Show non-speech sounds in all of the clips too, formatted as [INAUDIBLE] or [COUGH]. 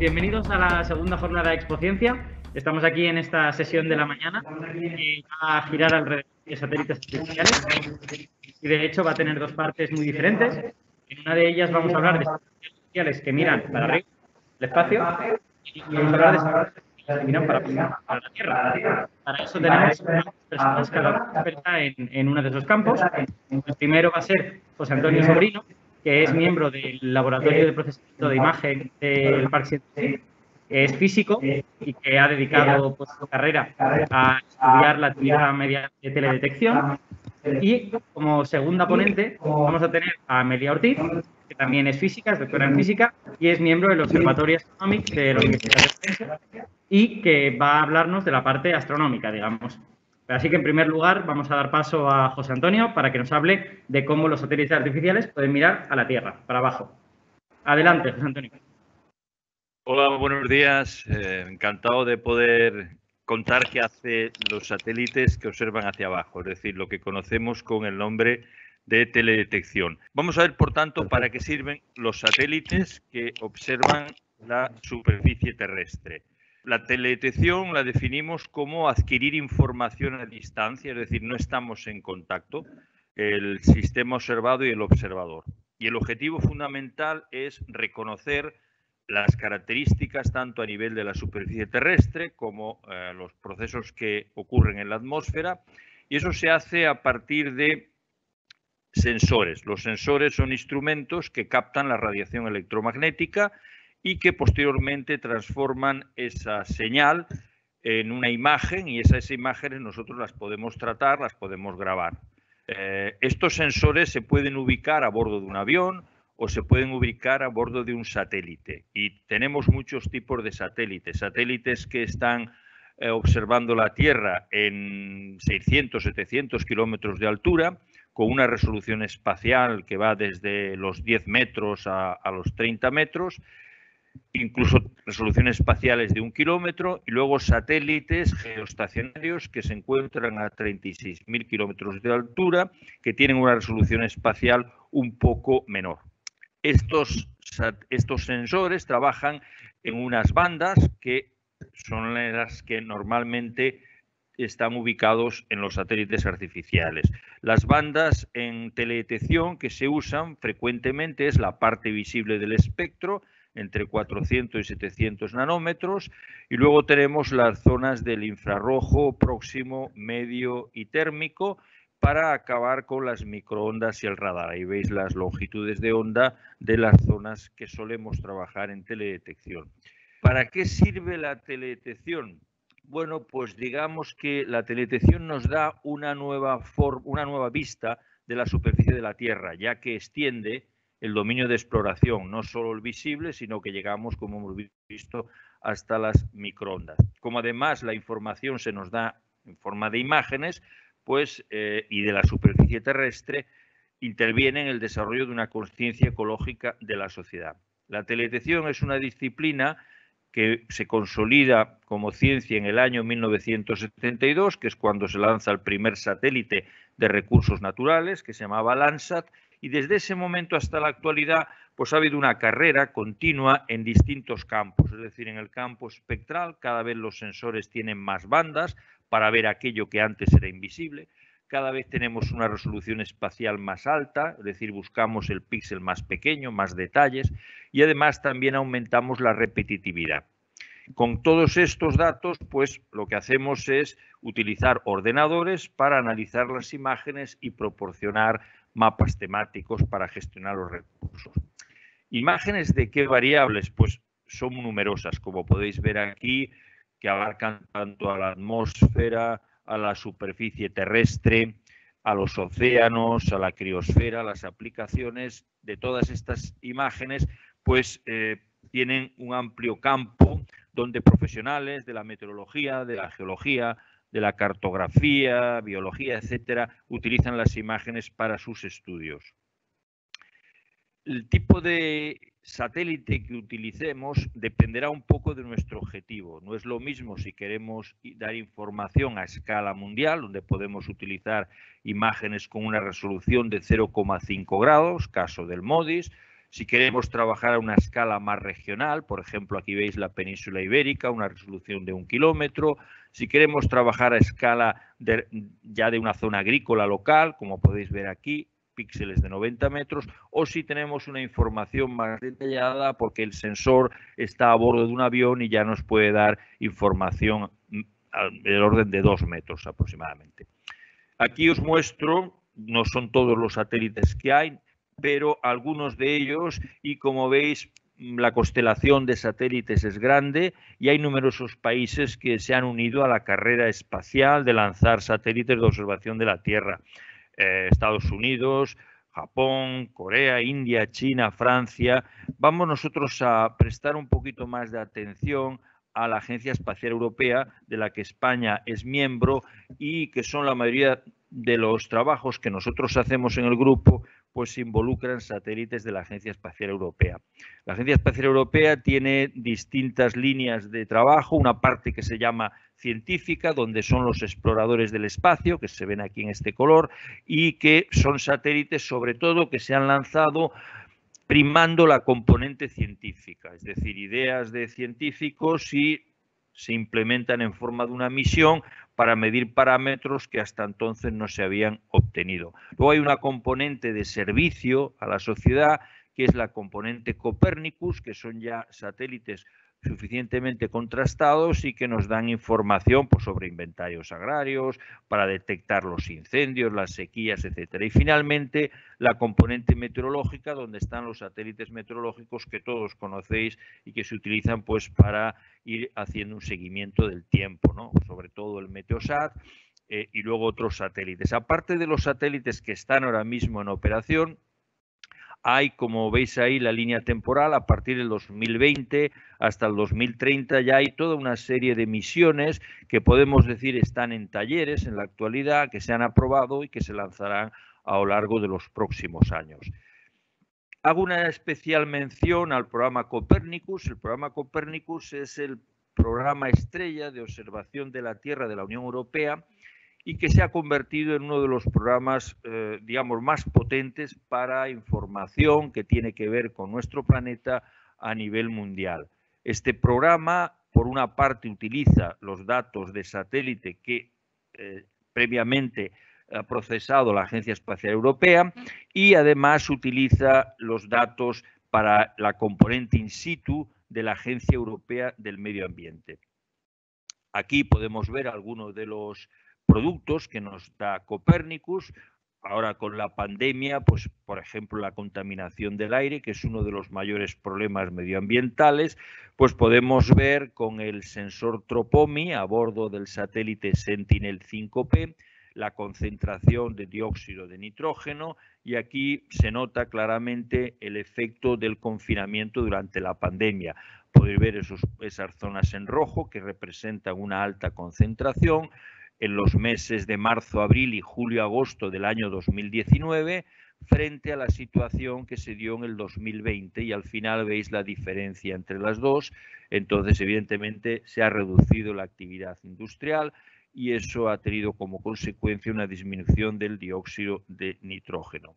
bienvenidos a la segunda jornada de Expociencia. Estamos aquí en esta sesión de la mañana que va a girar alrededor de satélites artificiales y de hecho va a tener dos partes muy diferentes. En una de ellas vamos a hablar de satélites artificiales que miran para arriba, el espacio, y vamos a hablar de satélites que miran para, para la Tierra. Para eso tenemos personas una experta en, en uno de esos campos. El primero va a ser José Antonio Sobrino, que es miembro del Laboratorio de Procesamiento de Imagen del Parque Científico, es físico y que ha dedicado pues, su carrera a estudiar la actividad mediante teledetección. Y como segunda ponente vamos a tener a Amelia Ortiz, que también es física, es doctora en física y es miembro del Observatorio Astronómico de la Universidad de Valencia y que va a hablarnos de la parte astronómica, digamos. Así que, en primer lugar, vamos a dar paso a José Antonio para que nos hable de cómo los satélites artificiales pueden mirar a la Tierra, para abajo. Adelante, José Antonio. Hola, buenos días. Eh, encantado de poder contar qué hacen los satélites que observan hacia abajo, es decir, lo que conocemos con el nombre de teledetección. Vamos a ver, por tanto, para qué sirven los satélites que observan la superficie terrestre. La teledetección la definimos como adquirir información a distancia, es decir, no estamos en contacto, el sistema observado y el observador. Y el objetivo fundamental es reconocer las características tanto a nivel de la superficie terrestre como eh, los procesos que ocurren en la atmósfera. Y eso se hace a partir de sensores. Los sensores son instrumentos que captan la radiación electromagnética y que posteriormente transforman esa señal en una imagen y esas imágenes nosotros las podemos tratar, las podemos grabar. Eh, estos sensores se pueden ubicar a bordo de un avión o se pueden ubicar a bordo de un satélite. Y tenemos muchos tipos de satélites. Satélites que están eh, observando la Tierra en 600, 700 kilómetros de altura, con una resolución espacial que va desde los 10 metros a, a los 30 metros incluso resoluciones espaciales de un kilómetro y luego satélites geoestacionarios que se encuentran a 36.000 kilómetros de altura que tienen una resolución espacial un poco menor. Estos, estos sensores trabajan en unas bandas que son las que normalmente están ubicados en los satélites artificiales. Las bandas en teledetección que se usan frecuentemente es la parte visible del espectro, entre 400 y 700 nanómetros. Y luego tenemos las zonas del infrarrojo próximo, medio y térmico para acabar con las microondas y el radar. Ahí veis las longitudes de onda de las zonas que solemos trabajar en teledetección. ¿Para qué sirve la teledetección? Bueno, pues digamos que la teledetección nos da una nueva, una nueva vista de la superficie de la Tierra, ya que extiende el dominio de exploración, no solo el visible, sino que llegamos, como hemos visto, hasta las microondas. Como además la información se nos da en forma de imágenes, pues, eh, y de la superficie terrestre, interviene en el desarrollo de una conciencia ecológica de la sociedad. La teledetección es una disciplina que se consolida como ciencia en el año 1972, que es cuando se lanza el primer satélite de recursos naturales, que se llamaba Landsat, y desde ese momento hasta la actualidad pues ha habido una carrera continua en distintos campos, es decir, en el campo espectral cada vez los sensores tienen más bandas para ver aquello que antes era invisible, cada vez tenemos una resolución espacial más alta, es decir, buscamos el píxel más pequeño, más detalles y además también aumentamos la repetitividad. Con todos estos datos, pues lo que hacemos es utilizar ordenadores para analizar las imágenes y proporcionar mapas temáticos para gestionar los recursos. ¿Imágenes de qué variables? Pues son numerosas, como podéis ver aquí, que abarcan tanto a la atmósfera, a la superficie terrestre, a los océanos, a la criosfera, las aplicaciones de todas estas imágenes, pues eh, tienen un amplio campo donde profesionales de la meteorología, de la geología, de la cartografía, biología, etcétera, utilizan las imágenes para sus estudios. El tipo de satélite que utilicemos dependerá un poco de nuestro objetivo. No es lo mismo si queremos dar información a escala mundial, donde podemos utilizar imágenes con una resolución de 0,5 grados, caso del MODIS, Si queremos trabajar a una escala más regional, por ejemplo, aquí veis la península ibérica, una resolución de un kilómetro. Si queremos trabajar a escala ya de una zona agrícola local, como podéis ver aquí, píxeles de 90 metros, o si tenemos una información más detallada porque el sensor está a bordo de un avión y ya nos puede dar información mm, del orden de 2 metros aproximadamente. Aquí os muestro, no son todos los satélites que hay, pero algunos de ellos y como veis la constelación de satélites es grande y hay numerosos países que se han unido a la carrera espacial de lanzar satélites de observación de la Tierra. Eh, Estados Unidos, Japón, Corea, India, China, Francia. Vamos nosotros a prestar un poquito más de atención a la Agencia Espacial Europea, de la que España es miembro y que son la mayoría de los trabajos que nosotros hacemos en el grupo, pues involucran satélites de la Agencia Espacial Europea. La Agencia Espacial Europea tiene distintas líneas de trabajo, una parte que se llama científica, donde son los exploradores del espacio, que se ven aquí en este color, y que son satélites sobre todo que se han lanzado primando la componente científica, es decir, ideas de científicos y se implementan en forma de una misión para medir parámetros que hasta entonces no se habían obtenido. Luego hay una componente de servicio a la sociedad, que es la componente Copernicus, que son ya satélites suficientemente contrastados y que nos dan información pues, sobre inventarios agrarios, para detectar los incendios, las sequías, etcétera. Y finalmente la componente meteorológica, donde están los satélites meteorológicos que todos conocéis y que se utilizan pues para ir haciendo un seguimiento del tiempo, ¿no? sobre todo el Meteosat eh, y luego otros satélites. Aparte de los satélites que están ahora mismo en operación, hay, como veis ahí, la línea temporal a partir del 2020 hasta el 2030 ya hay toda una serie de misiones que podemos decir están en talleres en la actualidad, que se han aprobado y que se lanzarán a lo largo de los próximos años. Hago una especial mención al programa Copernicus. El programa Copernicus es el programa estrella de observación de la Tierra de la Unión Europea y que se ha convertido en uno de los programas, eh, digamos, más potentes para información que tiene que ver con nuestro planeta a nivel mundial. Este programa, por una parte, utiliza los datos de satélite que eh, previamente ha procesado la Agencia Espacial Europea y además utiliza los datos para la componente in situ de la Agencia Europea del Medio Ambiente. Aquí podemos ver algunos de los productos que nos da Copernicus. Ahora con la pandemia, pues por ejemplo la contaminación del aire, que es uno de los mayores problemas medioambientales, pues podemos ver con el sensor Tropomi a bordo del satélite Sentinel 5P la concentración de dióxido de nitrógeno y aquí se nota claramente el efecto del confinamiento durante la pandemia. Podéis ver esas zonas en rojo que representan una alta concentración, en los meses de marzo, abril y julio-agosto del año 2019 frente a la situación que se dio en el 2020 y al final veis la diferencia entre las dos. Entonces, evidentemente, se ha reducido la actividad industrial y eso ha tenido como consecuencia una disminución del dióxido de nitrógeno.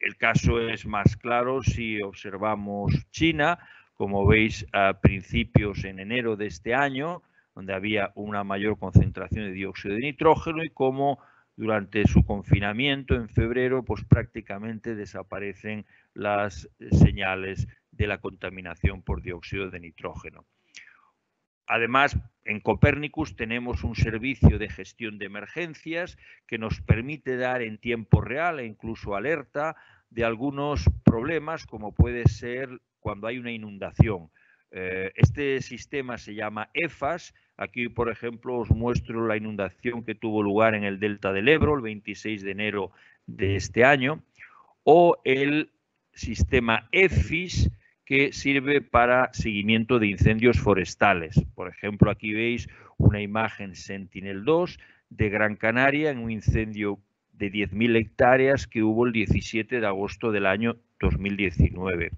El caso es más claro si observamos China, como veis a principios en enero de este año, donde había una mayor concentración de dióxido de nitrógeno y cómo durante su confinamiento en febrero, pues prácticamente desaparecen las señales de la contaminación por dióxido de nitrógeno. Además, en Copernicus tenemos un servicio de gestión de emergencias que nos permite dar en tiempo real e incluso alerta de algunos problemas como puede ser cuando hay una inundación. Eh, este sistema se llama EFAS. Aquí, por ejemplo, os muestro la inundación que tuvo lugar en el delta del Ebro el 26 de enero de este año. O el sistema EFIS, que sirve para seguimiento de incendios forestales. Por ejemplo, aquí veis una imagen Sentinel-2 de Gran Canaria en un incendio de 10.000 hectáreas que hubo el 17 de agosto del año 2019.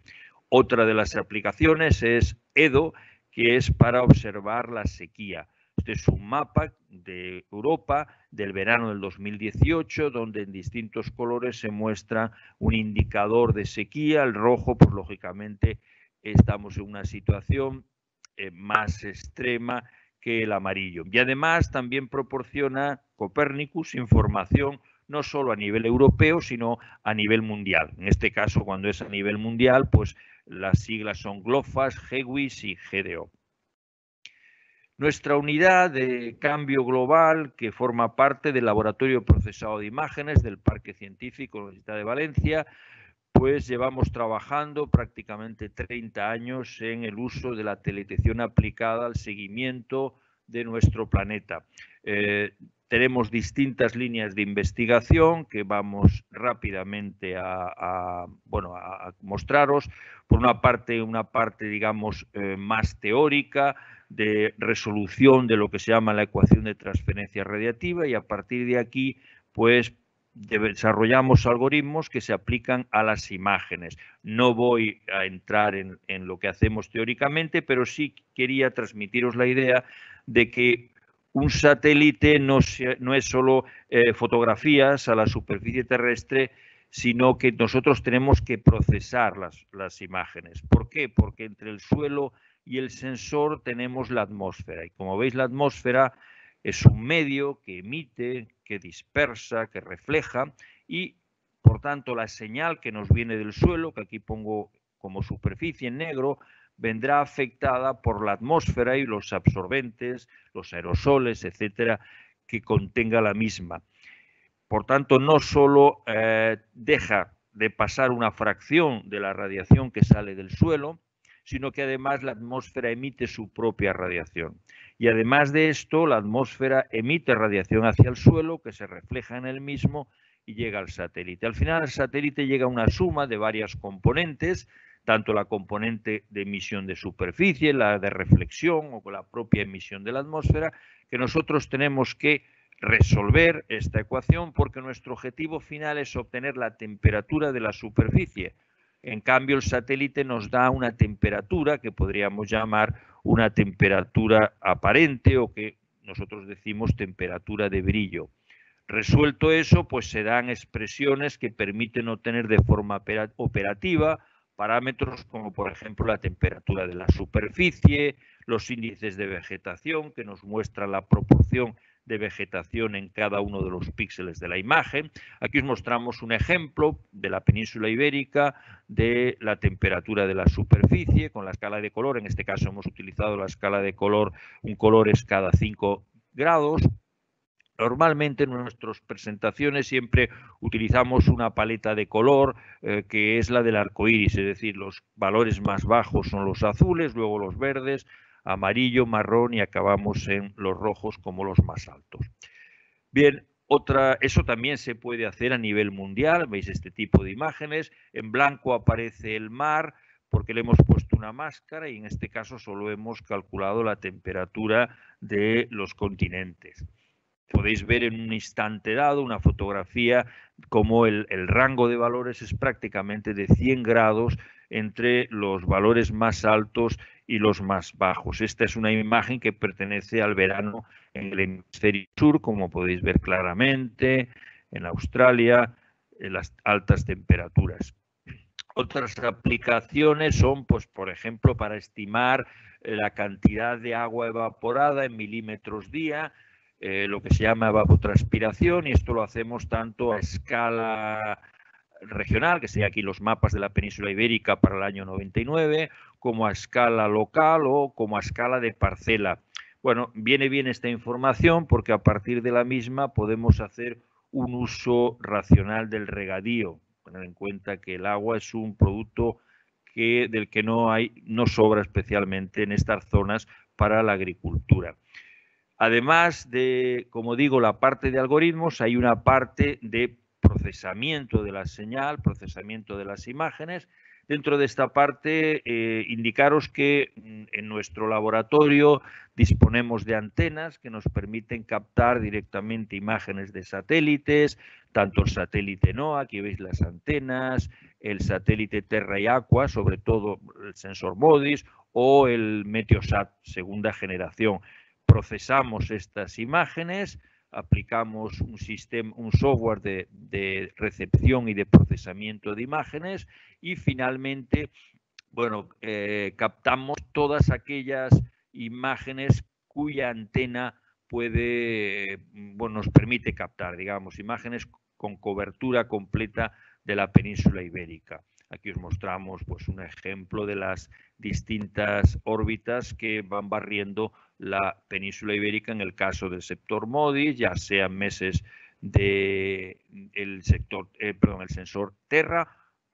Otra de las aplicaciones es EDO, que es para observar la sequía. Este es un mapa de Europa del verano del 2018, donde en distintos colores se muestra un indicador de sequía. El rojo, pues lógicamente estamos en una situación eh, más extrema que el amarillo. Y además también proporciona Copernicus información no solo a nivel europeo, sino a nivel mundial. En este caso, cuando es a nivel mundial, pues las siglas son GLOFAS, GWIS y GDO. Nuestra unidad de cambio global, que forma parte del Laboratorio Procesado de Imágenes del Parque Científico de la Universidad de Valencia, pues llevamos trabajando prácticamente 30 años en el uso de la teledetección aplicada al seguimiento de nuestro planeta. Eh, tenemos distintas líneas de investigación que vamos rápidamente a, bueno, a mostraros. Por una parte, una parte, digamos, eh, más teórica de resolución de lo que se llama la ecuación de transferencia radiativa y a partir de aquí, pues desarrollamos algoritmos que se aplican a las imágenes. No voy a entrar en, en, lo que hacemos teóricamente, pero sí quería transmitiros la idea de que un satélite no, es solo eh, fotografías a la superficie terrestre, sino que nosotros tenemos que procesar las, las, imágenes. ¿Por qué? Porque entre el suelo y el sensor tenemos la atmósfera. Y como veis, la atmósfera es un medio que emite, que dispersa, que refleja y, por tanto, la señal que nos viene del suelo, que aquí pongo como superficie en negro, vendrá afectada por la atmósfera y los absorbentes, los aerosoles, etcétera, que contenga la misma. Por tanto, no solo eh, deja de pasar una fracción de la radiación que sale del suelo, sino que además la atmósfera emite su propia radiación. Y además de esto, la atmósfera emite radiación hacia el suelo que se refleja en el mismo y llega al satélite. Al final, el satélite llega a una suma de varias componentes tanto la componente de emisión de superficie, la de reflexión o la propia emisión de la atmósfera, que nosotros tenemos que resolver esta ecuación porque nuestro objetivo final es obtener la temperatura de la superficie. En cambio, el satélite nos da una temperatura que podríamos llamar una temperatura aparente o que nosotros decimos temperatura de brillo. Resuelto eso, pues se dan expresiones que permiten obtener de forma operativa parámetros como por ejemplo la temperatura de la superficie, los índices de vegetación que nos muestran la proporción de vegetación en cada uno de los píxeles de la imagen. Aquí os mostramos un ejemplo de la península ibérica de la temperatura de la superficie con la escala de color. En este caso hemos utilizado la escala de color, un color es cada 5 grados Normalmente en nuestras presentaciones siempre utilizamos una paleta de color eh, que es la del arco iris, es decir, los valores más bajos son los azules, luego los verdes, amarillo, marrón y acabamos en los rojos como los más altos. Bien, otra, eso también se puede hacer a nivel mundial, veis este tipo de imágenes, en blanco aparece el mar porque le hemos puesto una máscara y en este caso solo hemos calculado la temperatura de los continentes podéis ver en un instante dado una fotografía como el, rango de valores es prácticamente de 100 grados entre los valores más altos y los más bajos. Esta es una imagen que pertenece al verano en el hemisferio sur, como podéis ver claramente, en Australia, en las altas temperaturas. Otras aplicaciones son, pues, por ejemplo, para estimar la cantidad de agua evaporada en milímetros día, eh, lo que se llama evapotranspiración y esto lo hacemos tanto a escala regional, que sería aquí los mapas de la península ibérica para el año 99, como a escala local o como a escala de parcela. Bueno, viene bien esta información porque a partir de la misma podemos hacer un uso racional del regadío. Tener en cuenta que el agua es un producto que, del que no hay, no sobra especialmente en estas zonas para la agricultura. Además de, como digo, la parte de algoritmos, hay una parte de procesamiento de la señal, procesamiento de las imágenes. Dentro de esta parte, eh, indicaros que mm, en nuestro laboratorio disponemos de antenas que nos permiten captar directamente imágenes de satélites, tanto el satélite NOAA, aquí veis las antenas, el satélite Terra y Aqua, sobre todo el sensor MODIS, o el Meteosat segunda generación procesamos estas imágenes, aplicamos un, sistema, un software de, recepción y de procesamiento de imágenes y finalmente, bueno, eh, captamos todas aquellas imágenes cuya antena puede, bueno, nos permite captar, digamos, imágenes con cobertura completa de la península ibérica. Aquí os mostramos pues, un ejemplo de las distintas órbitas que van barriendo la península ibérica en el caso del sector MODIS, ya sean meses del el sector, eh, el sensor Terra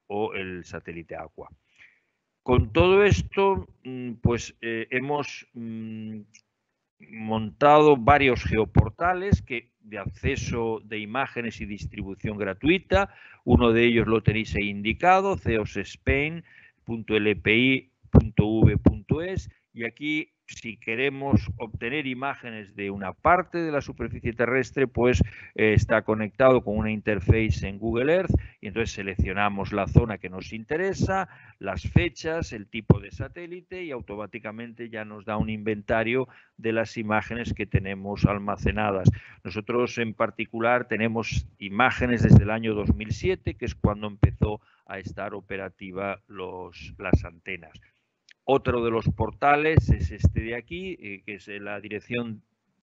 o el satélite Aqua. Con todo esto, mm, pues eh, hemos mm, montado varios geoportales que, de acceso de imágenes y distribución gratuita. Uno de ellos lo tenéis ahí indicado, ceosspain.lpi.v.es y aquí si queremos obtener imágenes de una parte de la superficie terrestre, pues eh, está conectado con una interface en Google Earth y entonces seleccionamos la zona que nos interesa, las fechas, el tipo de satélite y automáticamente ya nos da un inventario de las imágenes que tenemos almacenadas. Nosotros en particular tenemos imágenes desde el año 2007, que es cuando empezó a estar operativa los, las antenas. Otro de los portales es este de aquí, eh, que es la dirección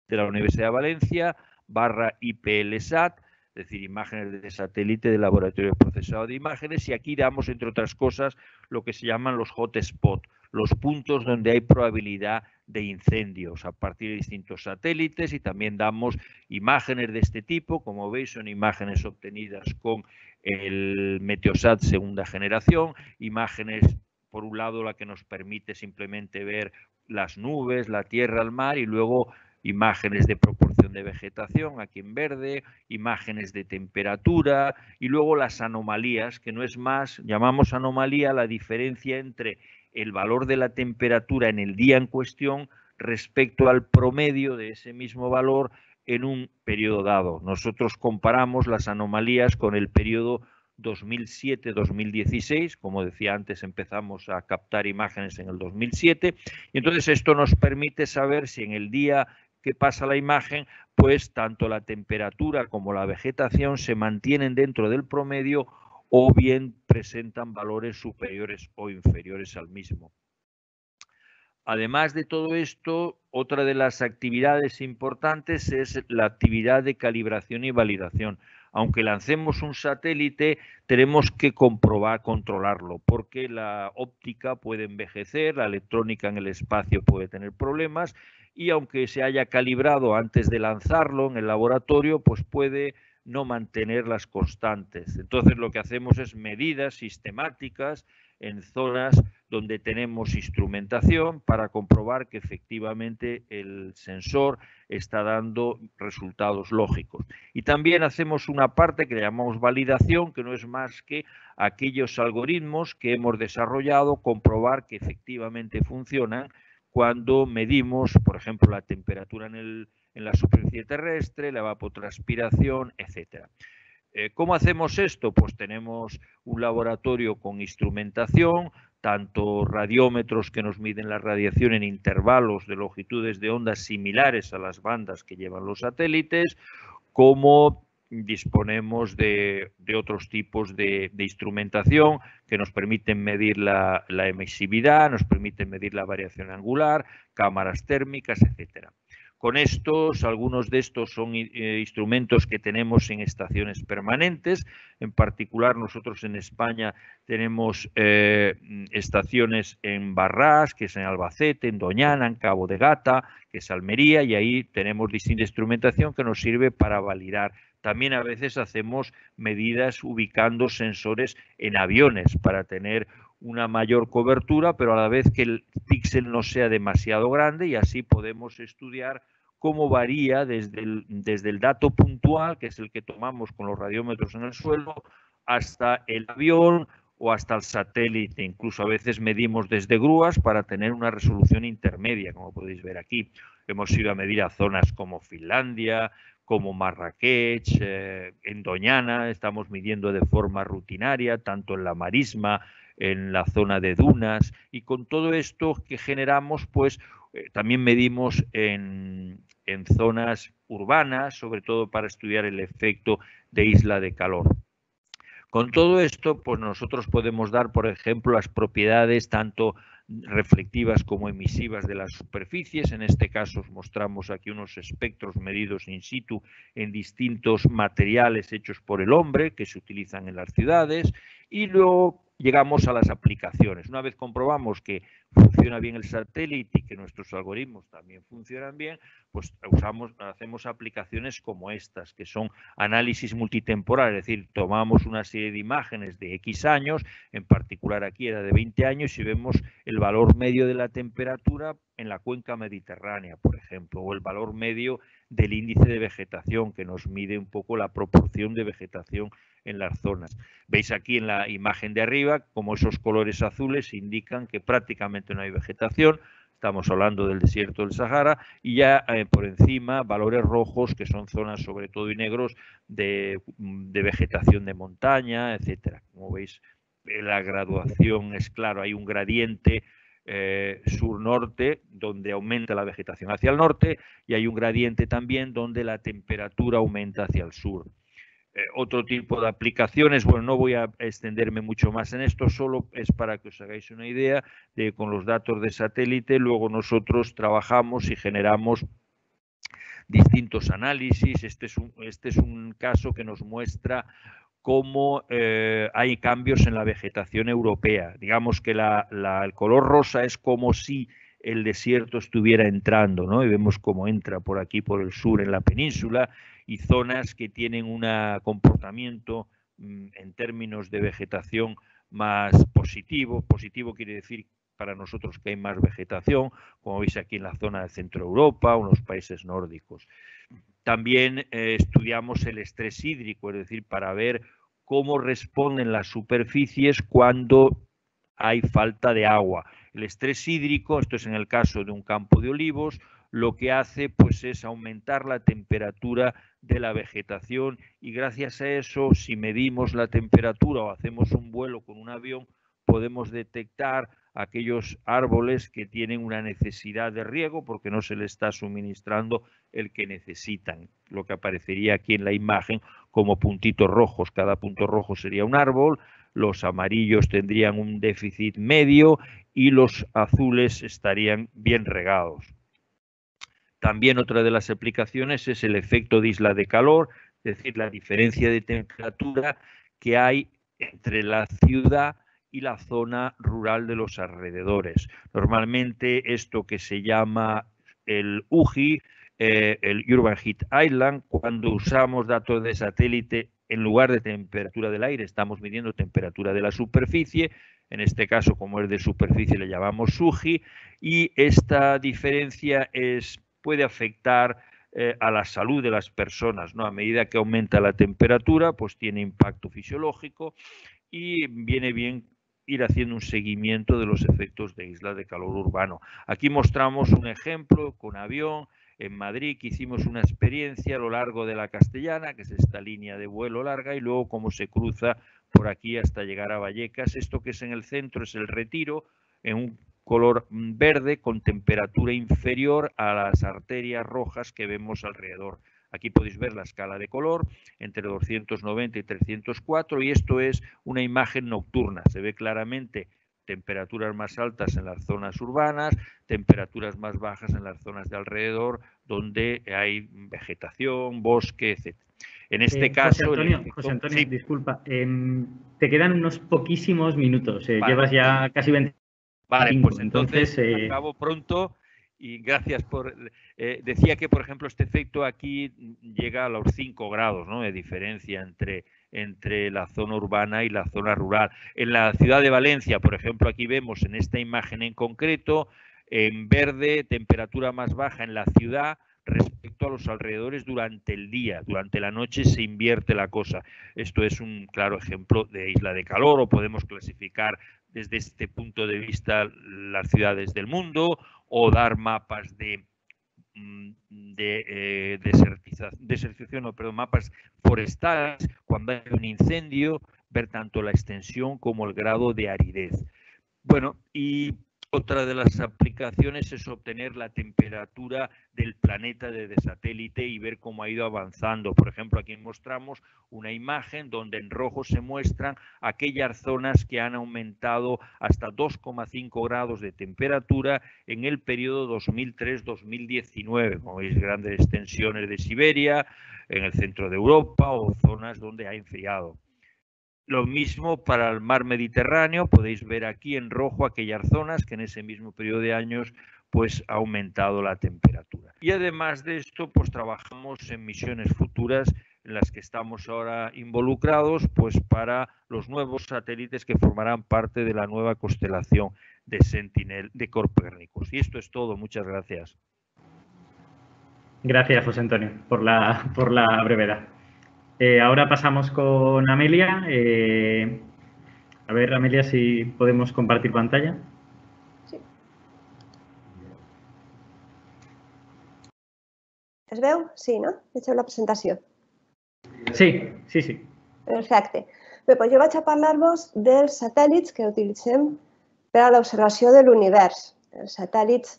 de la Universidad de Valencia, barra IPLSAT, es decir, imágenes de satélite del laboratorio de procesado de imágenes, y aquí damos, entre otras cosas, lo que se llaman los hotspots, los puntos donde hay probabilidad de incendios a partir de distintos satélites y también damos imágenes de este tipo, como veis son imágenes obtenidas con el Meteosat segunda generación, imágenes por un lado la que nos permite simplemente ver las nubes, la tierra, el mar y luego imágenes de proporción de vegetación aquí en verde, imágenes de temperatura y luego las anomalías, que no es más, llamamos anomalía la diferencia entre el valor de la temperatura en el día en cuestión respecto al promedio de ese mismo valor en un periodo dado. Nosotros comparamos las anomalías con el periodo 2007-2016, como decía antes, empezamos a captar imágenes en el 2007, y entonces esto nos permite saber si en el día que pasa la imagen, pues tanto la temperatura como la vegetación se mantienen dentro del promedio o bien presentan valores superiores o inferiores al mismo. Además de todo esto, otra de las actividades importantes es la actividad de calibración y validación aunque lancemos un satélite, tenemos que comprobar, controlarlo, porque la óptica puede envejecer, la electrónica en el espacio puede tener problemas y aunque se haya calibrado antes de lanzarlo en el laboratorio, pues puede no mantener las constantes. Entonces lo que hacemos es medidas sistemáticas en zonas donde tenemos instrumentación para comprobar que efectivamente el sensor está dando resultados lógicos. Y también hacemos una parte que llamamos validación, que no es más que aquellos algoritmos que hemos desarrollado, comprobar que efectivamente funcionan cuando medimos, por ejemplo, la temperatura en, en la superficie terrestre, la evapotranspiración, etcétera. Eh, ¿Cómo hacemos esto? Pues tenemos un laboratorio con instrumentación, tanto radiómetros que nos miden la radiación en intervalos de longitudes de ondas similares a las bandas que llevan los satélites, como disponemos de, otros tipos de, instrumentación que nos permiten medir la, la emisividad, nos permiten medir la variación angular, cámaras térmicas, etcétera. Con estos, algunos de estos son eh, instrumentos que tenemos en estaciones permanentes. En particular, nosotros en España tenemos eh, estaciones en Barras, que es en Albacete, en Doñana, en Cabo de Gata, que es Almería, y ahí tenemos distinta instrumentación que nos sirve para validar. También a veces hacemos medidas ubicando sensores en aviones para tener una mayor cobertura, pero a la vez que el píxel no sea demasiado grande y así podemos estudiar cómo varía desde el, desde el dato puntual, que es el que tomamos con los radiómetros en el suelo, hasta el avión o hasta el satélite. Incluso a veces medimos desde grúas para tener una resolución intermedia, como podéis ver aquí. Hemos ido a medir a zonas como Finlandia, como Marrakech, eh, en Doñana, estamos midiendo de forma rutinaria, tanto en la marisma, en la zona de dunas, y con todo esto que generamos, pues Eh, también medimos en, en zonas urbanas, sobre todo para estudiar el efecto de isla de calor. Con todo esto, pues nosotros podemos dar, por ejemplo, las propiedades tanto reflectivas como emisivas de las superficies. En este caso os mostramos aquí unos espectros medidos in situ en distintos materiales hechos por el hombre que se utilizan en las ciudades y luego llegamos a las aplicaciones. Una vez comprobamos que funciona bien el satélite y que nuestros algoritmos también funcionan bien, pues hacemos aplicaciones como estas, que son análisis multitemporal, es decir, tomamos una serie de imágenes de X años, en particular aquí era de 20 años, y vemos el valor medio de la temperatura en la cuenca mediterránea, por ejemplo, o el valor medio del índice de vegetación, que nos mide un poco la proporción de vegetación en las zonas. Veis aquí en la imagen de arriba como esos colores azules indican que prácticamente no hay vegetación, estamos hablando del desierto del Sahara, y ya eh, por encima valores rojos, que son zonas sobre todo y negros de, vegetación de montaña, etcétera. Como veis, la graduación es claro, hay un gradiente eh, sur-norte, donde aumenta la vegetación hacia el norte, y hay un gradiente también donde la temperatura aumenta hacia el sur. Eh, otro tipo de aplicaciones. Bueno, no voy a extenderme mucho más en esto, solo es para que os hagáis una idea de con los datos de satélite, luego nosotros trabajamos y generamos distintos análisis. Este es un, este es un caso que nos muestra cómo eh, hay cambios en la vegetación europea. Digamos que el color rosa es como si el desierto estuviera entrando, ¿no? Y vemos cómo entra por aquí, por el sur, en la península, y zonas que tienen un comportamiento mm, en términos de vegetación más positivo. Positivo quiere decir para nosotros que hay más vegetación, como veis aquí en la zona de Centro Europa o en los países nórdicos. También eh, estudiamos el estrés hídrico, es decir, para ver cómo responden las superficies cuando hay falta de agua. El estrés hídrico, esto es en el caso de un campo de olivos, lo que hace pues es aumentar la temperatura de la vegetación y gracias a eso si medimos la temperatura o hacemos un vuelo con un avión podemos detectar aquellos árboles que tienen una necesidad de riego porque no se les está suministrando el que necesitan, lo que aparecería aquí en la imagen como puntitos rojos. Cada punto rojo sería un árbol, los amarillos tendrían un déficit medio y los azules estarían bien regados. También otra de las aplicaciones es el efecto de isla de calor, es decir, la diferencia de temperatura que hay entre la ciudad y la zona rural de los alrededores. Normalmente esto que se llama el UGI, eh, el Urban Heat Island, cuando usamos datos de satélite en lugar de temperatura del aire, estamos midiendo temperatura de la superficie, en este caso como es de superficie le llamamos SUGI, y esta diferencia es puede afectar eh, a la salud de las personas. ¿no? A medida que aumenta la temperatura, pues tiene impacto fisiológico y viene bien ir haciendo un seguimiento de los efectos de islas de calor urbano. Aquí mostramos un ejemplo con avión en Madrid que hicimos una experiencia a lo largo de la Castellana, que es esta línea de vuelo larga, y luego cómo se cruza por aquí hasta llegar a Vallecas. Esto que es en el centro es el retiro, en un color verde con temperatura inferior a las arterias rojas que vemos alrededor. Aquí podéis ver la escala de color entre 290 y 304 y esto es una imagen nocturna. Se ve claramente temperaturas más altas en las zonas urbanas, temperaturas más bajas en las zonas de alrededor donde hay vegetación, bosque, etc. En este eh, caso... José Antonio, disculpa, em, te quedan unos poquísimos minutos. Eh, llevas ya casi 20 Vale, pues entonces, eh, acabo pronto y gracias por... Eh, decía que, por ejemplo, este efecto aquí llega a los 5 grados ¿no? de diferencia entre, entre la zona urbana y la zona rural. En la ciudad de Valencia, por ejemplo, aquí vemos en esta imagen en concreto, en verde, temperatura más baja en la ciudad, respecto a los alrededores durante el día. Durante la noche se invierte la cosa. Esto es un claro ejemplo de isla de calor o podemos clasificar desde este punto de vista las ciudades del mundo o dar mapas de mm, de eh, desertización, o perdón, mapas forestales, cuando hay un incendio, ver tanto la extensión como el grado de aridez. Bueno, y Otra de las aplicaciones es obtener la temperatura del planeta desde satélite y ver cómo ha ido avanzando. Por ejemplo, aquí mostramos una imagen donde en rojo se muestran aquellas zonas que han aumentado hasta 2,5 grados de temperatura en el periodo 2003-2019, como veis grandes extensiones de Siberia, en el centro de Europa o zonas donde ha enfriado. Lo mismo para el mar Mediterráneo, podéis ver aquí en rojo aquellas zonas que en ese mismo periodo de años pues ha aumentado la temperatura. Y además de esto, pues trabajamos en misiones futuras en las que estamos ahora involucrados, pues para los nuevos satélites que formarán parte de la nueva constelación de Sentinel de Copérnicus. Y esto es todo. Muchas gracias. Gracias, José Antonio, por la, por la brevedad. Eh, ahora pasamos con Amelia. Eh, a ver, Amelia, si podemos compartir pantalla. Sí. Es veu? Sí, no? Feixeu la presentació. Sí, sí, sí. Perfecte. Bé, doncs jo vaig a parlar-vos dels satèl·lits que utilitzem per a l'observació de l'univers. Els satèl·lits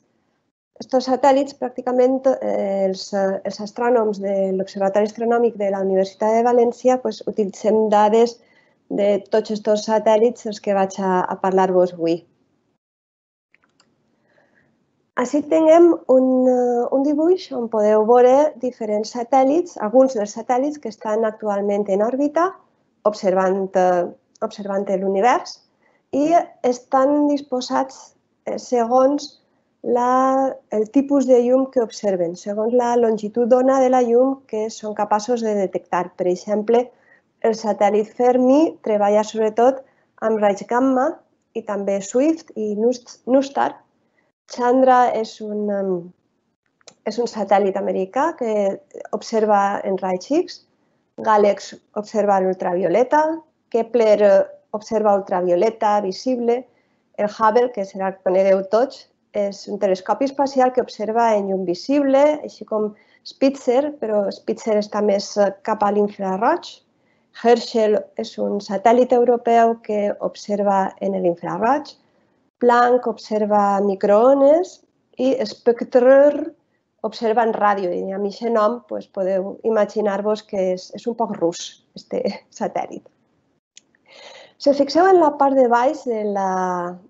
aquests satèl·lits, pràcticament eh, els, eh, els astrònoms de l'Observatori Astronòmic de la Universitat de València pues, utilitzem dades de tots aquests satèl·lits els que vaig a, a parlar-vos avui. Així tinguem un, eh, un dibuix on podeu veure diferents satèl·lits, alguns dels satèl·lits que estan actualment en òrbita observant, observant l'univers i estan disposats segons la, el tipus de llum que observen, segons la longitud d'ona de la llum que són capaços de detectar. Per exemple, el satèl·lit Fermi treballa sobretot amb raigs gamma i també Swift i Nustar. Chandra és un, és un satèl·lit americà que observa en raigs X, Galex observa l'ultravioleta, Kepler observa ultravioleta visible, el Hubble, que serà el conegueu tots, és un telescopi espacial que observa en llum visible, així com Spitzer, però Spitzer està més cap a l'infraroig. Herschel és un satèl·lit europeu que observa en l'infraroig. Planck observa microones i Spectre observa en ràdio. I amb aquest nom pues, podeu imaginar-vos que és, és un poc rus, este satèl·lit. Si fixeu en la part de baix de la,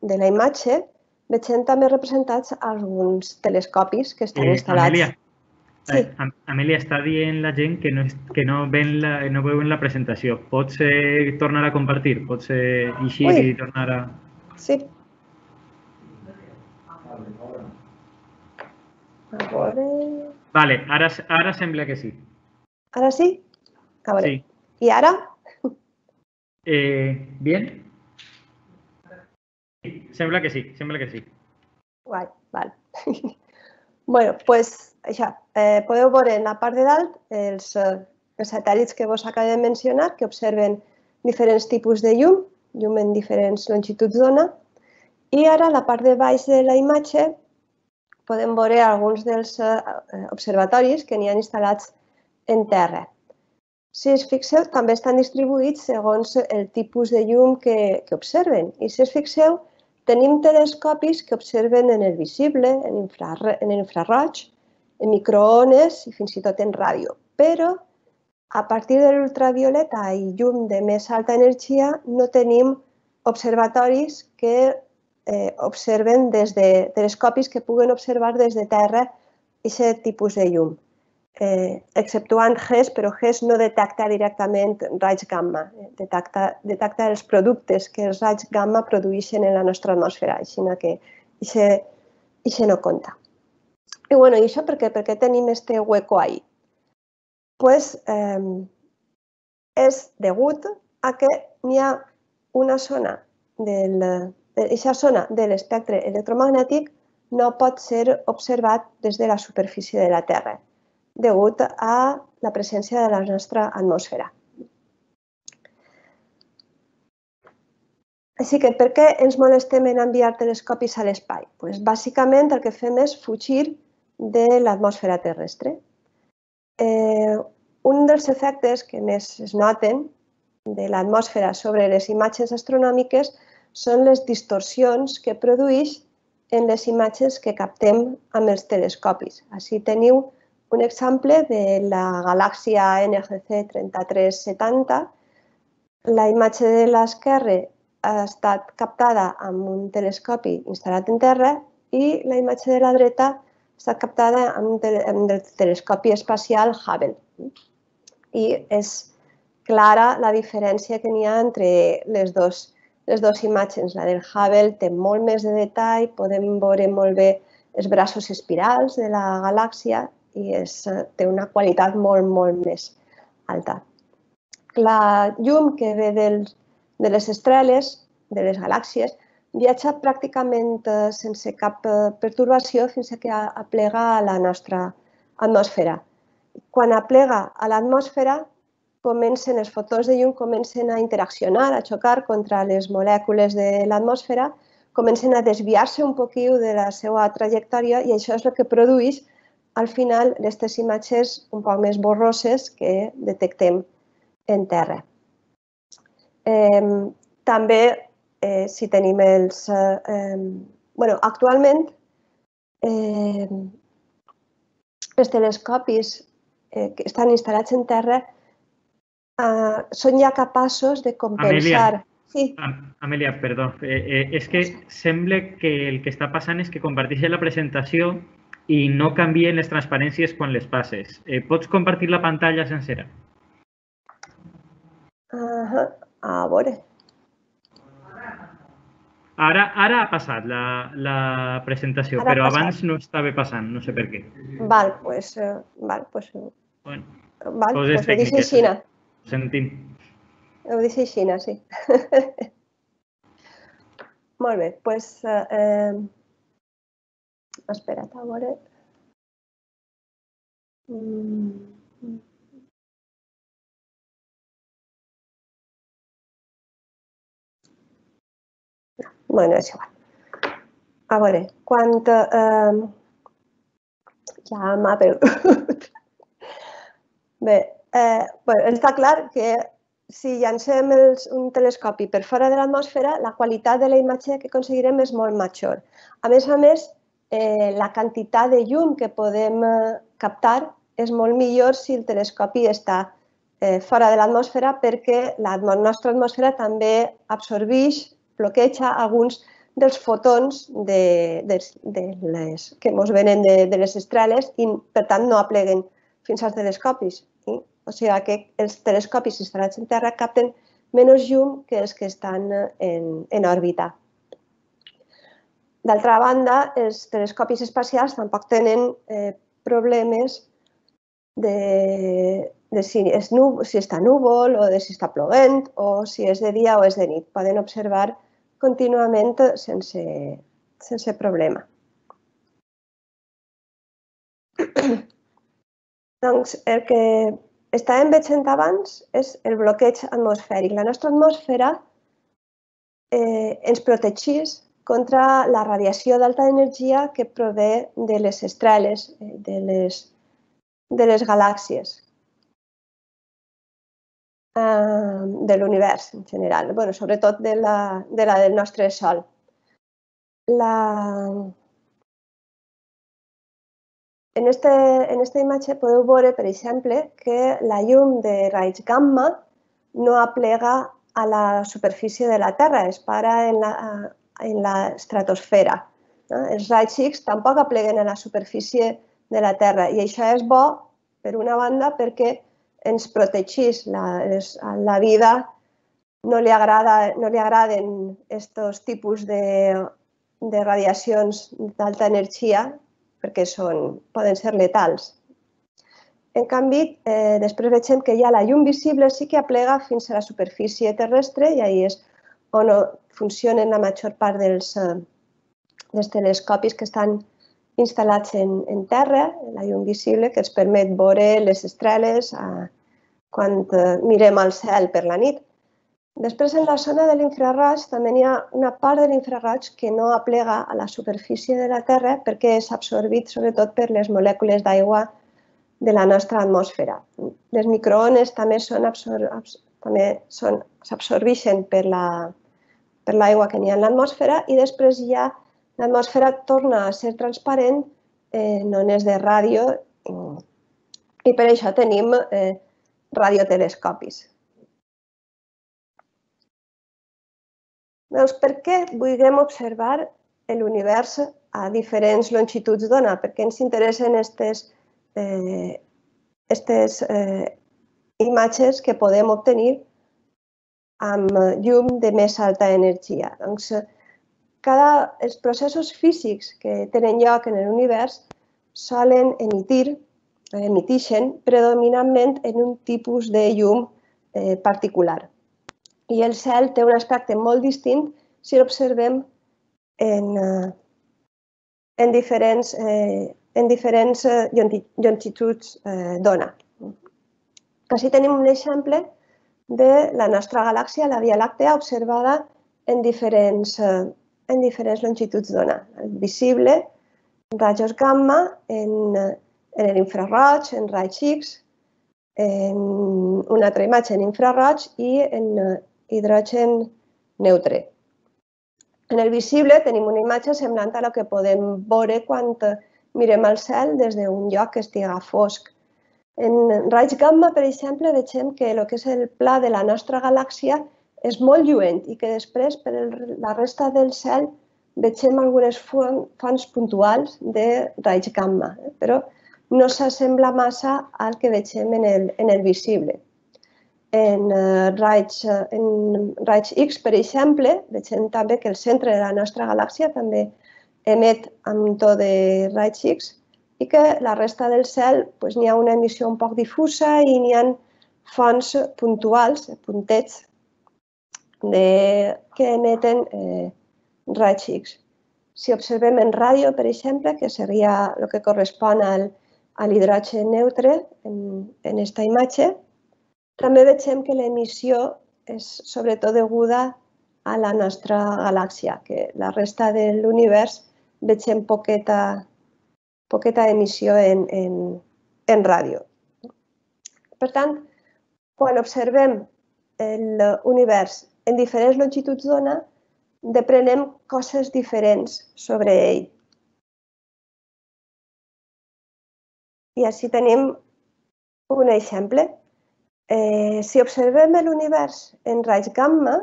de la imatge, veiem també representats alguns telescopis que estan eh, instal·lats. Amèlia, sí. Eh, Amèlia, està dient la gent que no, que no, ven la, no veuen la presentació. Pots eh, tornar a compartir? Pots eh, eixir i tornar a... Sí. A veure... Vale, ara, ara sembla que sí. Ara sí? A veure. Sí. I ara? Eh, bien. Sembla que sí, sembla que sí. Guai, val. [LAUGHS] bueno, pues això, eh, podeu veure en la part de dalt els, eh, els satèl·lits que vos acabo de mencionar, que observen diferents tipus de llum, llum en diferents longituds d'ona, i ara a la part de baix de la imatge podem veure alguns dels eh, observatoris que n'hi ha instal·lats en terra. Si es fixeu, també estan distribuïts segons el tipus de llum que, que observen. I si es fixeu, tenim telescopis que observen en el visible, en, infra, en infraroig, en microones i fins i tot en ràdio. Però a partir de l'ultravioleta i llum de més alta energia no tenim observatoris que eh, observen des de telescopis que puguen observar des de terra aquest tipus de llum eh, exceptuant GES, però GES no detecta directament raigs gamma, eh, detecta, detecta els productes que els raigs gamma produeixen en la nostra atmosfera, així que això no compta. I, bueno, i això per què? Per què tenim este hueco ahí? Pues, eh, és degut a que n'hi ha una zona del, aquesta zona de l'espectre electromagnètic no pot ser observat des de la superfície de la Terra degut a la presència de la nostra atmosfera. Així que per què ens molestem en enviar telescopis a l'espai? Pues, bàsicament el que fem és fugir de l'atmosfera terrestre. Eh, un dels efectes que més es noten de l'atmosfera sobre les imatges astronòmiques són les distorsions que produeix en les imatges que captem amb els telescopis. Així teniu un exemple de la galàxia NGC 3370. La imatge de l'esquerra ha estat captada amb un telescopi instal·lat en terra i la imatge de la dreta ha estat captada amb, el telescopi espacial Hubble. I és clara la diferència que n'hi ha entre les dues les dues imatges. La del Hubble té molt més de detall, podem veure molt bé els braços espirals de la galàxia i és, té una qualitat molt, molt més alta. La llum que ve del, de les estrelles, de les galàxies, viatja pràcticament eh, sense cap eh, perturbació fins que aplega a la nostra atmosfera. Quan aplega a l'atmosfera, comencen, els fotons de llum comencen a interaccionar, a xocar contra les molècules de l'atmosfera, comencen a desviar-se un poquiu de la seva trajectòria i això és el que produeix al final aquestes imatges un poc més borroses que detectem en terra. Eh, també, eh, si tenim els... Eh, bueno, actualment, eh, els telescopis eh, que estan instal·lats en terra uh, són ja capaços de compensar. Amelia, sí. Amelia, perdó. Eh, eh, és que sembla que el que està passant és que comparteixes la presentació i no canvien les transparències quan les passes. Eh, pots compartir la pantalla sencera? Uh -huh. A veure. Ara, ara ha passat la, la presentació, ara però abans no estava passant, no sé per què. Val, pues, uh, val, pues, bueno, val, pues ho deixo així. Sentim. Ho deixo així, sí. Molt bé, doncs... Eh, eh, espera't, a veure... Mm. Bueno, és igual. A veure, quan... Eh, ja m'ha perdut. [LAUGHS] Bé, eh, bueno, està clar que si llancem els, un telescopi per fora de l'atmosfera, la qualitat de la imatge que aconseguirem és molt major. A més a més, eh, la quantitat de llum que podem eh, captar és molt millor si el telescopi està eh, fora de l'atmosfera perquè la nostra atmosfera també absorbeix, bloqueja alguns dels fotons de, de, de les, que ens venen de, de les estrelles i, per tant, no apleguen fins als telescopis. O sigui que els telescopis instal·lats en Terra capten menys llum que els que estan en, en òrbita. D'altra banda, els telescopis espacials tampoc tenen eh, problemes de, de si, és núvol, si està núvol o de si està plovent o si és de dia o és de nit. Poden observar contínuament sense, sense problema. [COUGHS] doncs el que estàvem veient abans és el bloqueig atmosfèric. La nostra atmosfera eh, ens protegeix contra la radiació d'alta energia que prové de les estrelles, eh, de les, de les galàxies, eh, de l'univers en general, bueno, sobretot de la, de la del nostre Sol. La, En, este, en esta imatge podeu veure, per exemple, que la llum de raigs gamma no aplega a la superfície de la Terra, es para en la, en la estratosfera. No? Els raigs X tampoc apleguen a la superfície de la Terra i això és bo, per una banda, perquè ens protegeix la, les, la vida, no li, agrada, no li agraden aquests tipus de, de radiacions d'alta energia perquè són, poden ser letals. En canvi, eh, després veiem que ja la llum visible sí que aplega fins a la superfície terrestre i ahí és on funcionen la major part dels, eh, dels telescopis que estan instal·lats en, en terra, la llum visible, que ens permet veure les estrelles eh, quan eh, mirem al cel per la nit. Després, en la zona de l'infraroig, també hi ha una part de l'infraroig que no aplega a la superfície de la Terra perquè és absorbit sobretot per les molècules d'aigua de la nostra atmosfera. Les microones també són absor s'absorbeixen per la, per que n'hi ha en l'atmosfera i després ha l'atmosfera torna a ser transparent en ones de ràdio i per això tenim eh, radiotelescopis. Doncs per què vulguem observar l'univers a diferents longituds d'ona? Per què ens interessen aquestes eh, eh, imatges que podem obtenir amb llum de més alta energia. Doncs, cada, els processos físics que tenen lloc en l'univers solen emitir, emitixen predominantment en un tipus de llum eh, particular. I el cel té un aspecte molt distint si l'observem en, eh, en diferents, eh, en diferents eh, longituds eh, d'ona. Així tenim un exemple de la nostra galàxia, la Via Làctea, observada en diferents, eh, en diferents longituds d'ona. Visible, rajos gamma, en, en l'infraroig, en raigs X, en una altra imatge en infraroig i en hidrogen neutre. En el visible tenim una imatge semblant a la que podem veure quan mirem al cel des d'un lloc que estiga fosc. En raig gamma, per exemple, veiem que el que és el pla de la nostra galàxia és molt lluent i que després, per la resta del cel, veiem algunes fonts puntuals de raig gamma, eh? però no s'assembla massa al que veiem en el, en el visible en, uh, raigs, uh, en raigs X, per exemple, veiem també que el centre de la nostra galàxia també emet amb to de raigs X i que la resta del cel n'hi ha una emissió un poc difusa i n'hi ha fonts puntuals, puntets, de, que emeten eh, raigs. Si observem en ràdio, per exemple, que seria el que correspon al, a l'hidrogen neutre en, en esta imatge, també veiem que l'emissió és sobretot deguda a la nostra galàxia, que la resta de l'univers veiem poqueta, poqueta emissió en, en, en ràdio. Per tant, quan observem l'univers en diferents longituds d'ona, deprenem coses diferents sobre ell. I així tenim un exemple Eh, si observem l'univers en raigs gamma,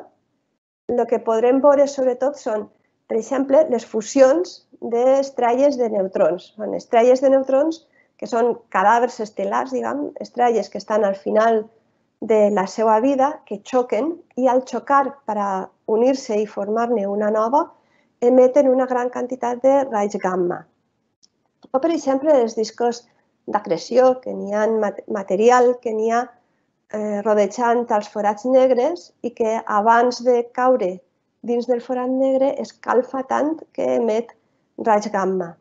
el que podrem veure sobretot són, per exemple, les fusions d'estrelles de neutrons. Són estrelles de neutrons que són cadàvers estel·lars, diguem, estrelles que estan al final de la seva vida, que xoquen i al xocar per a unir-se i formar-ne una nova, emeten una gran quantitat de raigs gamma. O, per exemple, els discos d'acreció, que n'hi ha material, que n'hi ha eh, rodejant els forats negres i que abans de caure dins del forat negre escalfa tant que emet raig gamma.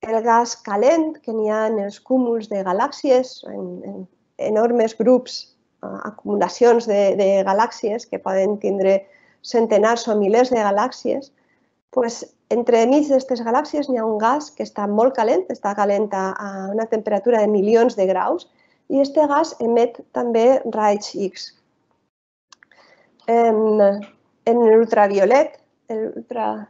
El gas calent que n'hi ha en els cúmuls de galàxies, en, en enormes grups, acumulacions de, de galàxies que poden tindre centenars o milers de galàxies, pues, entre mig d'aquestes galàxies n'hi ha un gas que està molt calent, està calent a, a una temperatura de milions de graus i este gas emet també raigs X. En, en l'ultraviolet, ultra,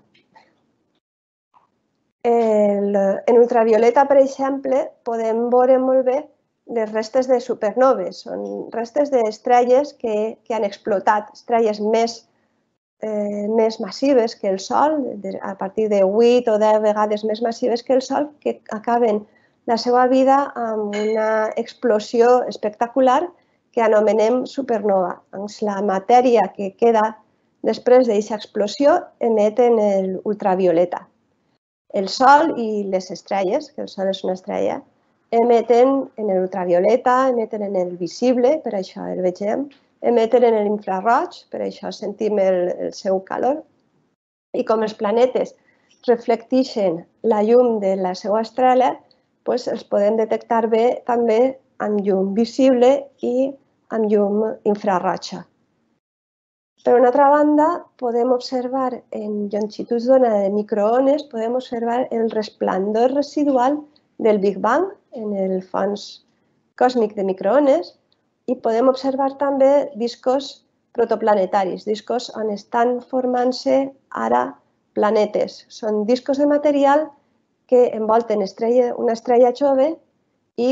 el, en ultravioleta, per exemple, podem veure molt bé les restes de supernoves. Són restes d'estrelles que, que han explotat, estrelles més, eh, més massives que el Sol, a partir de 8 o 10 vegades més massives que el Sol, que acaben la seva vida amb una explosió espectacular que anomenem supernova. Doncs la matèria que queda després d'aquesta explosió emeten l'ultravioleta. El Sol i les estrelles, que el Sol és una estrella, emeten en l'ultravioleta, emeten en el visible, per això el vegem, emeten en l'infraroig, per això sentim el, el seu calor. I com els planetes reflecteixen la llum de la seva estrella, pues, els podem detectar bé també amb llum visible i amb llum infrarroja. Per una altra banda, podem observar en longituds d'ona de microones, podem observar el resplendor residual del Big Bang en el fons còsmic de microones i podem observar també discos protoplanetaris, discos on estan formant-se ara planetes. Són discos de material que envolten estrella, una estrella jove i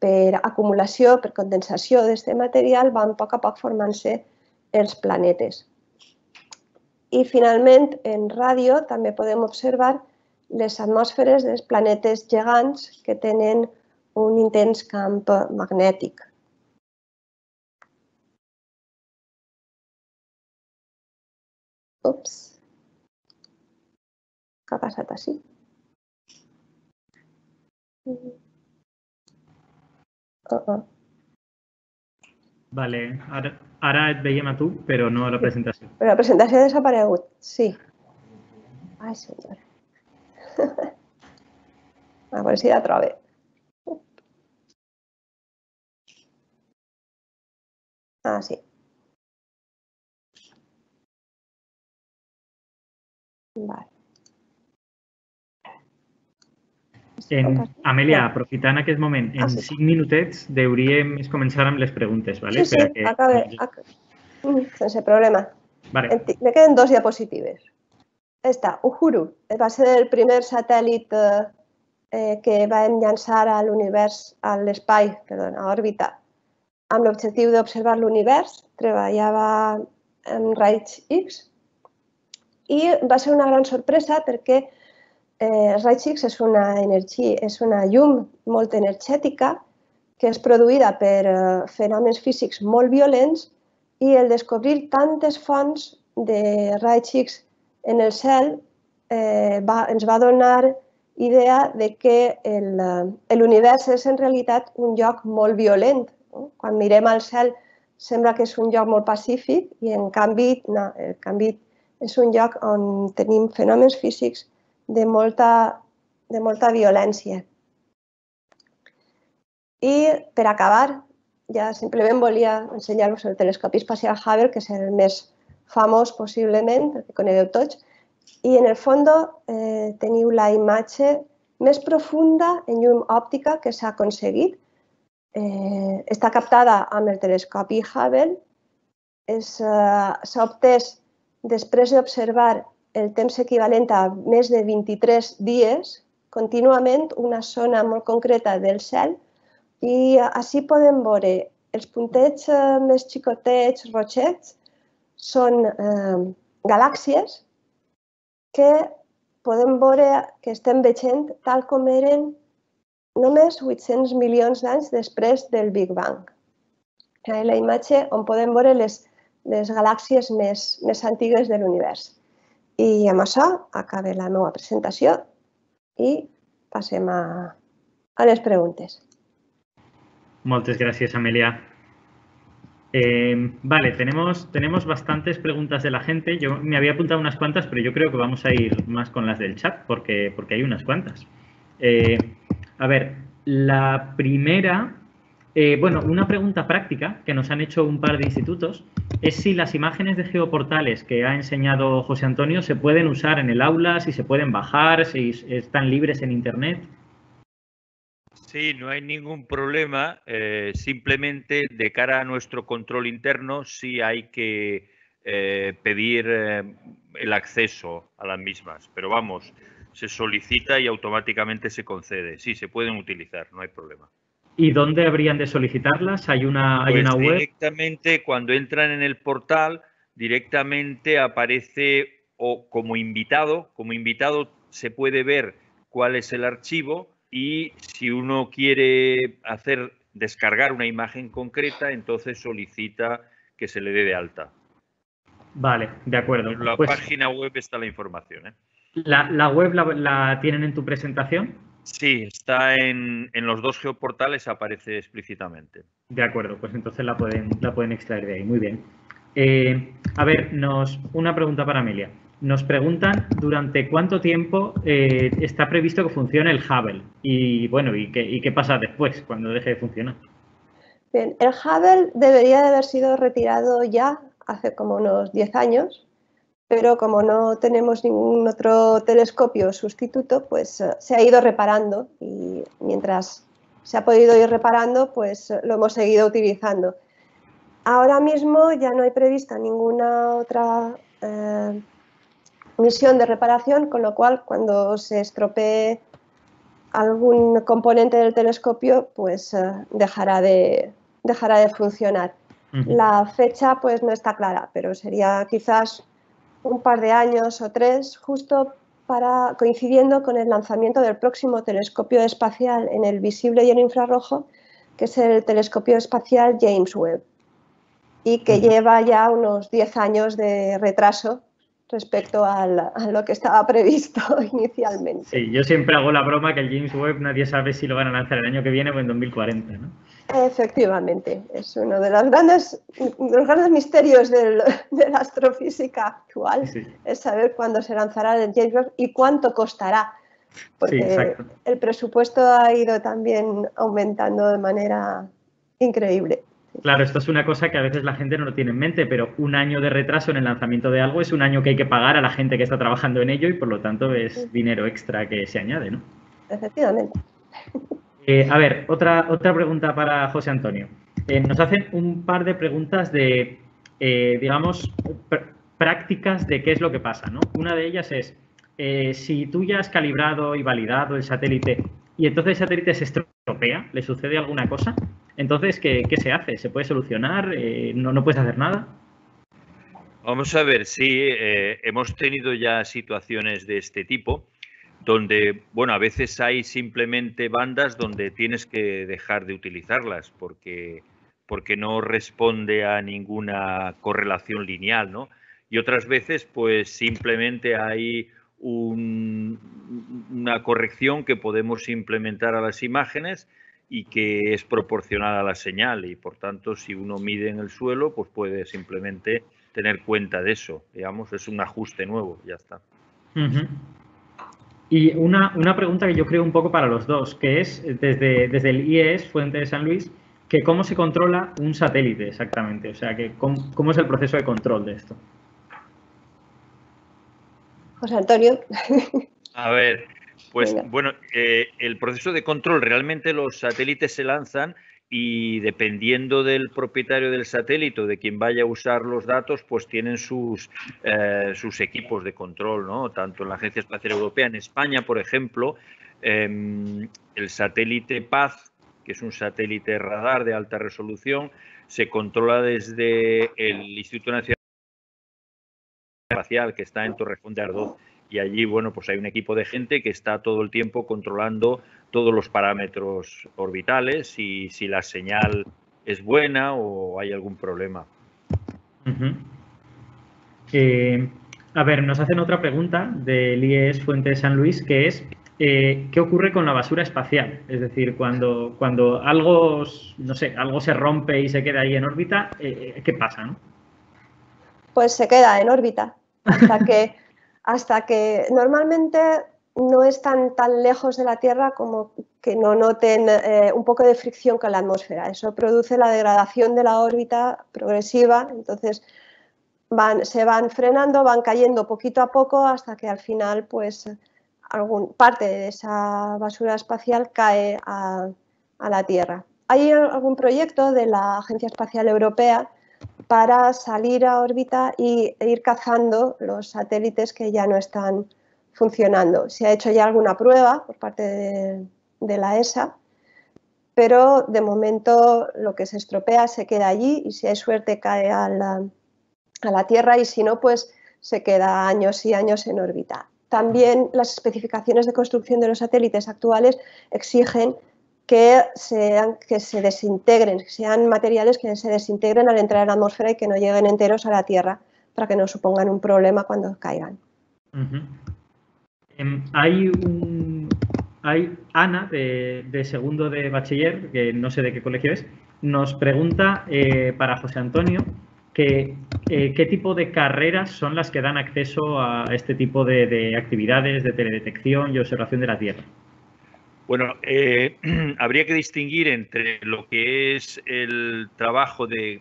per acumulació, per condensació d'aquest material, van a poc a poc formant-se els planetes. I finalment, en ràdio també podem observar les atmosferes dels planetes gegants que tenen un intens camp magnètic. Ups. Què ha passat així? Uh -uh. Vale, ara, ara et veiem a tu, però no a la presentació. Però la presentació ha desaparegut, sí. Ai, senyor. [LAUGHS] A veure si la trobe. Ah, sí. Vale. En, Amèlia, aprofitant aquest moment, en Ah, sí. cinc minutets hauríem de començar amb les preguntes, ¿vale? Sí, sí, Per que- acabe, ac- Mm, sense problema. Vale, Me queden dos diapositives. Esta, Uhuru, va ser el primer satèl·lit eh, eh, que vam llançar a l'univers, a l'espai, perdó, a òrbita, amb l'objectiu d'observar l'univers. Treballava en raigs X i va ser una gran sorpresa perquè eh, raigs és una energia, és una llum molt energètica que és produïda per eh, fenòmens físics molt violents i el descobrir tantes fonts de raigs en el cel eh, va, ens va donar idea de que el, eh, l'univers és en realitat un lloc molt violent. No? Quan mirem al cel sembla que és un lloc molt pacífic i en canvi, no, en canvi és un lloc on tenim fenòmens físics de molta, de molta violència. I per acabar, ja simplement volia ensenyar-vos el telescopi espacial Hubble, que és el més famós possiblement, el que conegueu tots, i en el fons eh, teniu la imatge més profunda en llum òptica que s'ha aconseguit. Eh, està captada amb el telescopi Hubble, eh, s'ha obtès després d'observar el temps equivalent a més de 23 dies, contínuament una zona molt concreta del cel, i així podem veure els puntets eh, més xicotets, roixets, són eh, galàxies que podem veure que estem veient tal com eren només 800 milions d'anys després del Big Bang. La imatge on podem veure les, les galàxies més, més antigues de l'univers. I amb això acaba la meva presentació i passem a, a les preguntes. Muchas gracias, Amelia. Eh, vale, tenemos, tenemos bastantes preguntas de la gente. Yo me había apuntado unas cuantas, pero yo creo que vamos a ir más con las del chat porque, porque hay unas cuantas. Eh, a ver, la primera, eh, bueno, una pregunta práctica que nos han hecho un par de institutos es si las imágenes de geoportales que ha enseñado José Antonio se pueden usar en el aula, si se pueden bajar, si están libres en Internet. Sí, no hay ningún problema. eh, simplemente de cara a nuestro control interno sí hay que eh, pedir eh, el acceso a las mismas. Pero vamos, se solicita y automáticamente se concede. Sí, se pueden utilizar, no hay problema. ¿Y dónde habrían de solicitarlas? ¿Hay una, hay Pues una web? directamente cuando entran en el portal, directamente aparece o como invitado, como invitado se puede ver cuál es el archivo y si uno quiere hacer descargar una imagen concreta, entonces solicita que se le dé de alta. Vale, de acuerdo. En la Pues página web está la información. ¿eh? la, la web la, la tienen en tu presentación. Sí, está en, en los dos geoportales, aparece explícitamente. De acuerdo, pues entonces la pueden, la pueden extraer de ahí. Muy bien. Eh, a ver, nos, una pregunta para Amelia. Nos preguntan durante cuánto tiempo eh, está previsto que funcione el Hubble y bueno, y qué, y qué pasa después cuando deje de funcionar. Bien, el Hubble debería de haber sido retirado ya hace como unos 10 años, pero como no tenemos ningún otro telescopio sustituto, pues eh, se ha ido reparando y mientras se ha podido ir reparando, pues eh, lo hemos seguido utilizando. Ahora mismo ya no hay prevista ninguna otra eh, misión de reparación, con lo cual cuando se estropee algún componente del telescopio, pues eh, dejará, de, dejará de funcionar. La fecha pues no está clara, pero sería quizás un par de años o tres, justo para, coincidiendo con el lanzamiento del próximo telescopio espacial en el visible y en infrarrojo, que es el telescopio espacial James Webb, y que lleva ya unos 10 años de retraso respecto a lo que estaba previsto [LAUGHS] inicialmente. Sí, yo siempre hago la broma que el James Webb nadie sabe si lo van a lanzar el año que viene o en 2040, ¿no? Efectivamente, es uno de, los grandes, los grandes misterios [LAUGHS] de la astrofísica actual, es saber cuándo se lanzará el James Webb y cuánto costará, porque el presupuesto ha ido también aumentando de manera increíble. Claro, esto es una cosa que a veces la gente no lo tiene en mente, pero un año de retraso en el lanzamiento de algo es un año que hay que pagar a la gente que está trabajando en ello y por lo tanto es dinero extra que se añade, ¿no? Efectivamente. Eh, a ver, otra, otra pregunta para José Antonio. Eh, nos hacen un par de preguntas de, eh, digamos, prácticas de qué es lo que pasa, ¿no? Una de ellas es, si tú ya has calibrado y validado el satélite y entonces el satélite se estropea, ¿le sucede alguna cosa? Entonces, ¿qué, se hace? ¿Se puede solucionar? Eh, no, puedes hacer nada? Vamos a ver, sí, eh, hemos tenido ya situaciones de este tipo donde, bueno, a veces hay simplemente bandas donde tienes que dejar de utilizarlas porque, porque no responde a ninguna correlación lineal, ¿no? Y otras veces, pues simplemente hay una corrección que podemos implementar a las imágenes y que es proporcional a la señal y por tanto si uno mide en el suelo pues puede simplemente tener cuenta de eso, digamos, es un ajuste nuevo, ya está. Y una, una, pregunta que yo creo un poco para los dos, que es desde, desde el IES, Fuente de San Luis, que cómo se controla un satélite exactamente, o sea, que cómo, cómo es el proceso de control de esto. José Antonio. A ver, pues bueno, eh, el proceso de control, realmente los satélites se lanzan y dependiendo del propietario del satélite o de quien vaya a usar los datos, pues tienen sus, eh, sus equipos de control, ¿no? Tanto en la Agencia Espacial Europea, en España, por ejemplo, em, el satélite Paz, que es un satélite radar de alta resolución, se controla desde el Instituto Nacional Espacial, que está en Torrejón de Ardoz y allí, bueno, pues hay un equipo de gente que está todo el tiempo controlando todos los parámetros orbitales y si la señal es buena o hay algún problema. Eh, a ver, nos hacen otra pregunta del IES Fuente de San Luis, que es eh, ¿qué ocurre con la basura espacial? Es decir, cuando, cuando algo, no sé, algo se rompe y se queda ahí en órbita, eh, ¿qué pasa? Pues se queda en órbita hasta que hasta que normalmente no están tan lejos de la Tierra como que no noten eh, un poco de fricción con la atmósfera. Eso produce la degradación de la órbita progresiva, entonces se van frenando, van cayendo poquito a poco hasta que al final pues algún, parte de esa basura espacial cae a, a la Tierra. Hay algún proyecto de la Agencia Espacial Europea para salir a órbita e ir cazando los satélites que ya no están funcionando. Se ha hecho ya alguna prueba por parte de, la ESA, pero de momento lo que se estropea se queda allí y si hay suerte cae a la, a la Tierra y si no, pues se queda años y años en órbita. También las especificaciones de construcción de los satélites actuales exigen que, sean, que se desintegren, que sean materiales que se desintegren al entrar en la atmósfera y que no lleguen enteros a la Tierra para que no supongan un problema cuando caigan. Em, hay un, hay Ana de, segundo de bachiller, que no sé de qué colegio es, nos pregunta eh, para José Antonio que, eh, qué tipo de carreras son las que dan acceso a este tipo de actividades de teledetección y observación de la Tierra. Bueno, eh, [CLEARS THROAT] habría que distinguir entre lo que es el trabajo de,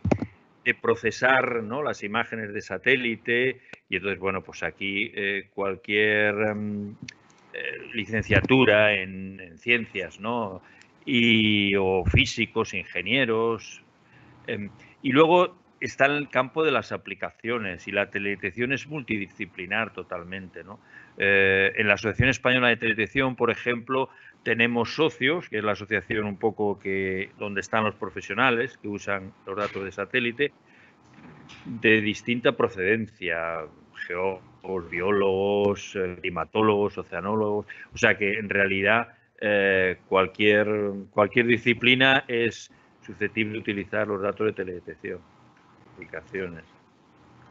procesar las imágenes de satélite y entonces, bueno, pues aquí eh, cualquier em, eh, licenciatura en, ciencias, ¿no? Y, o físicos, ingenieros. Em, y luego está el campo de las aplicaciones y la teledetección es multidisciplinar totalmente. ¿no? En la Asociación Española de Teledetección, por ejemplo, tenemos socios, que es la asociación un poco que donde están los profesionales que usan los datos de satélite, de distinta procedencia, geólogos, biólogos, eh, climatólogos, oceanólogos, o sea que en realidad eh, cualquier, cualquier disciplina es susceptible de utilizar los datos de teledetección, aplicaciones.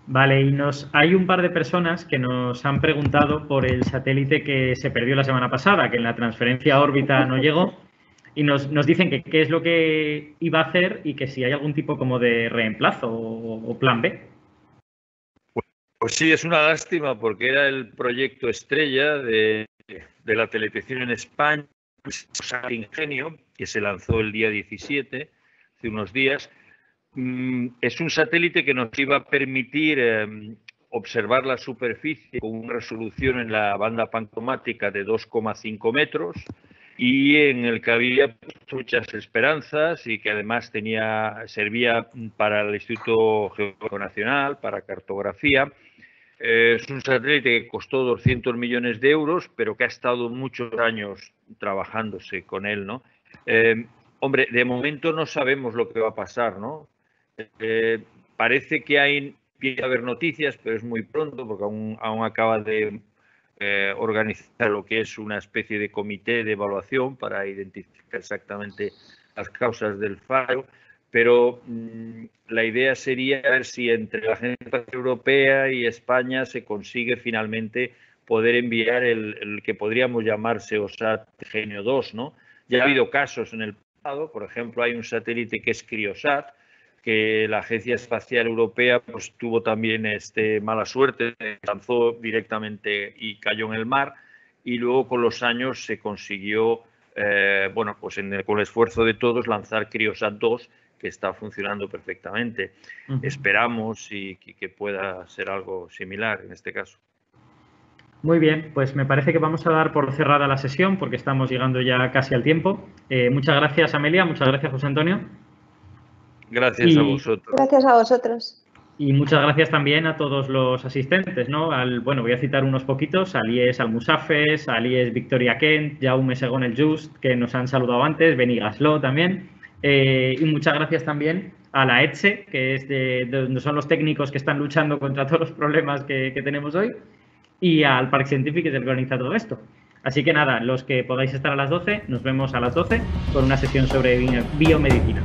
Vale, y nos hay un par de personas que nos han preguntado por el satélite que se perdió la semana pasada, que en la transferencia órbita no llegó, y nos, dicen que qué es lo que iba a hacer y que si hay algún tipo como de reemplazo o, plan B. Pues, pues, sí, es una lástima porque era el proyecto estrella de, de la teletección en España, pues, Ingenio, que se lanzó el día 17, hace unos días, es un satélite que nos iba a permitir em, observar la superficie con una resolución en la banda pantomática de 2,5 metros y en el que había muchas esperanzas y que además tenía, servía para el Instituto Geológico Nacional, para cartografía. Eh, es un satélite que costó 200 millones de euros, pero que ha estado muchos años trabajándose con él, ¿no? Em, hombre, de momento no sabemos lo que va a pasar, ¿no? Eh, parece que hay, empieza haber noticias, pero es muy pronto porque aún, aún acaba de eh, organizar lo que es una especie de comité de evaluación para identificar exactamente las causas del fallo. Pero mm, la idea sería ver si entre la Agencia Europea y España se consigue finalmente poder enviar el, el que podríamos llamarse OSAT Genio 2, ¿no? Ya ha habido casos en el pasado, por ejemplo, hay un satélite que es Criosat, que la Agencia Espacial Europea pues, tuvo también este, mala suerte, lanzó directamente y cayó en el mar y luego con los años se consiguió, eh, bueno, pues con el esfuerzo de todos lanzar Criosat 2 que está funcionando perfectamente. Esperamos y, que pueda ser algo similar en este caso. Muy bien, pues me parece que vamos a dar por cerrada la sesión porque estamos llegando ya casi al tiempo. Eh, muchas gracias Amelia, muchas gracias José Antonio. Gracias a vosotros. Gracias a vosotros. Y muchas gracias también a todos los asistentes, ¿no? Al, bueno, voy a citar unos poquitos, Alies Almusafes, Alies Victoria Kent, Jaume Segón el Just, que nos han saludado antes, Beni Gaslo también. Eh, y muchas gracias también a la ETSE, que es de, donde son los técnicos que están luchando contra todos los problemas que, que tenemos hoy, y al Parque Científico, que es el que organiza todo esto. Así que nada, los que podáis estar a las 12, nos vemos a las 12 con una sesión sobre biomedicina.